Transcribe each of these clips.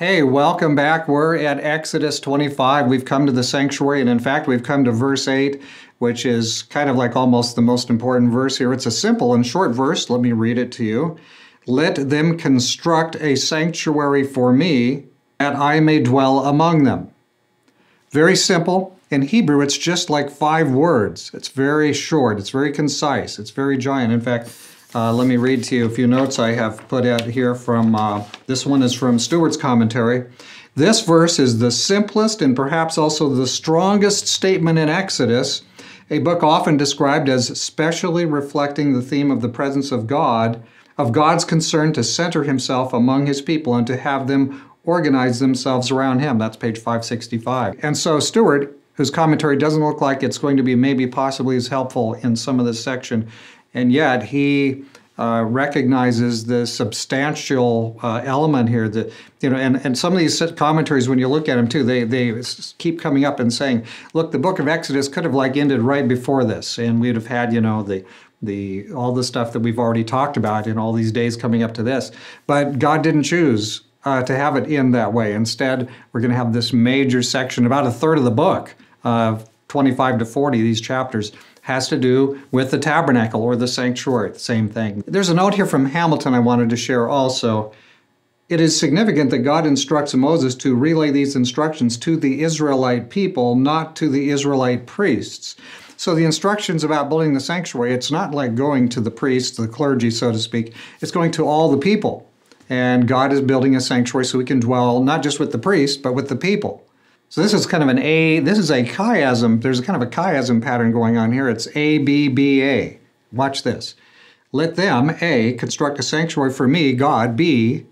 Hey, welcome back. We're at Exodus 25. We've come to the sanctuary, and in fact, we've come to verse 8, which is kind of like almost the most important verse here. It's a simple and short verse. Let me read it to you. Let them construct a sanctuary for me, that I may dwell among them. Very simple. In Hebrew, it's just like five words. It's very short, it's very concise, it's very giant. In fact, uh, let me read to you a few notes I have put out here from, uh, this one is from Stuart's commentary. This verse is the simplest and perhaps also the strongest statement in Exodus, a book often described as specially reflecting the theme of the presence of God, of God's concern to center himself among his people and to have them organize themselves around him. That's page 565. And so Stuart, whose commentary doesn't look like it's going to be maybe possibly as helpful in some of this section, and yet he uh, recognizes the substantial uh, element here that you know and, and some of these commentaries when you look at them too they they keep coming up and saying look the book of exodus could have like ended right before this and we'd have had you know the the all the stuff that we've already talked about in all these days coming up to this but god didn't choose uh, to have it in that way instead we're going to have this major section about a third of the book uh, 25 to 40 these chapters has to do with the tabernacle or the sanctuary, same thing. There's a note here from Hamilton I wanted to share also. It is significant that God instructs Moses to relay these instructions to the Israelite people, not to the Israelite priests. So the instructions about building the sanctuary, it's not like going to the priests, the clergy, so to speak. It's going to all the people. And God is building a sanctuary so we can dwell not just with the priest, but with the people. So this is kind of an A, this is a chiasm. There's kind of a chiasm pattern going on here. It's A, B, B, A. Watch this. Let them, A, construct a sanctuary for me, God, B,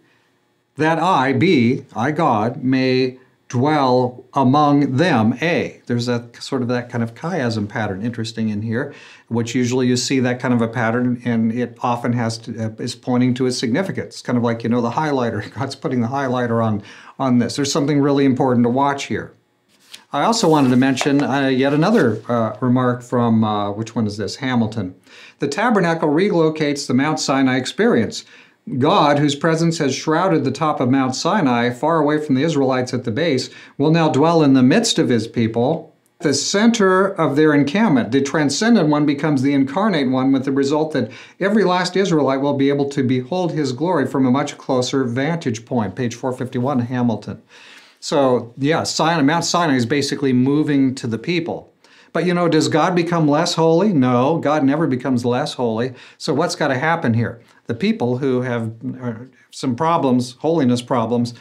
that I, B, I, God, may dwell among them, A. There's a sort of that kind of chiasm pattern interesting in here, which usually you see that kind of a pattern and it often has to, uh, is pointing to its significance. It's kind of like, you know, the highlighter. God's putting the highlighter on, on this. There's something really important to watch here. I also wanted to mention uh, yet another uh, remark from, uh, which one is this? Hamilton. The tabernacle relocates the Mount Sinai experience. God, whose presence has shrouded the top of Mount Sinai, far away from the Israelites at the base, will now dwell in the midst of his people, the center of their encampment. The transcendent one becomes the incarnate one, with the result that every last Israelite will be able to behold his glory from a much closer vantage point. Page 451, Hamilton. So, yeah, Sinai, Mount Sinai is basically moving to the people. But you know, does God become less holy? No, God never becomes less holy. So, what's got to happen here? The people who have uh, some problems, holiness problems,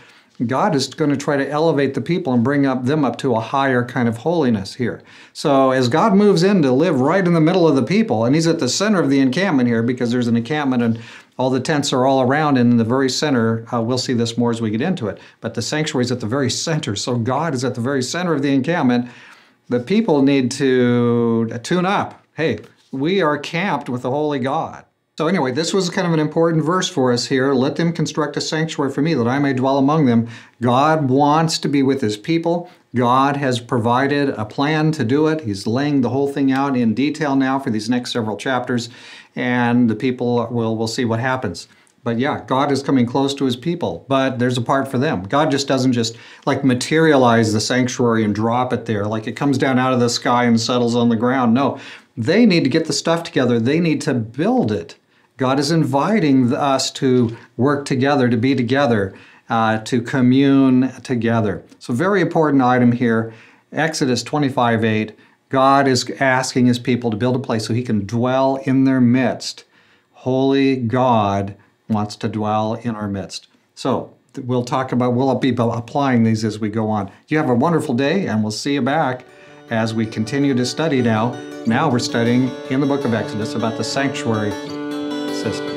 God is going to try to elevate the people and bring up them up to a higher kind of holiness here. So as God moves in to live right in the middle of the people, and He's at the center of the encampment here because there's an encampment and all the tents are all around, and in the very center, uh, we'll see this more as we get into it. But the sanctuary is at the very center, so God is at the very center of the encampment the people need to tune up. Hey, we are camped with the holy God. So, anyway, this was kind of an important verse for us here. Let them construct a sanctuary for me that I may dwell among them. God wants to be with his people. God has provided a plan to do it. He's laying the whole thing out in detail now for these next several chapters, and the people will, will see what happens. But yeah, God is coming close to his people, but there's a part for them. God just doesn't just like materialize the sanctuary and drop it there, like it comes down out of the sky and settles on the ground. No, they need to get the stuff together, they need to build it. God is inviting us to work together, to be together, uh, to commune together. So, very important item here Exodus 25 8. God is asking his people to build a place so he can dwell in their midst. Holy God wants to dwell in our midst. So we'll talk about, we'll be applying these as we go on. You have a wonderful day, and we'll see you back as we continue to study now. Now we're studying in the book of Exodus about the sanctuary system.